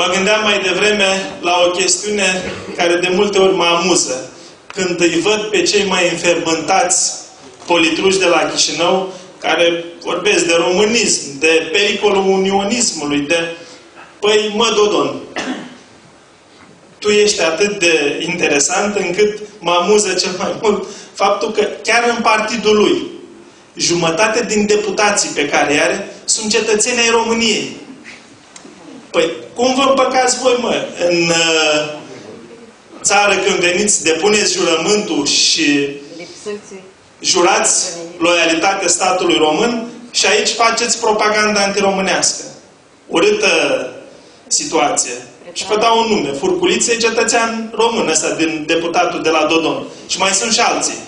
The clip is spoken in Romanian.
Mă gândeam mai devreme la o chestiune care de multe ori mă amuză. Când îi văd pe cei mai înfermântați politruși de la Chișinău, care vorbesc de românism, de pericolul unionismului, de... Păi, mă, Dodon, tu ești atât de interesant încât mă amuză cel mai mult faptul că chiar în partidul lui, jumătate din deputații pe care are sunt cetățeni ai României. Păi, cum vă împăcați voi, mă, în uh, țară când veniți, depuneți jurământul și jurați loialitatea statului român și aici faceți propaganda antiromânească. Urâtă situație. Și vă dau un nume. Furculiță e cetățean român ăsta din deputatul de la Dodon. Și mai sunt și alții.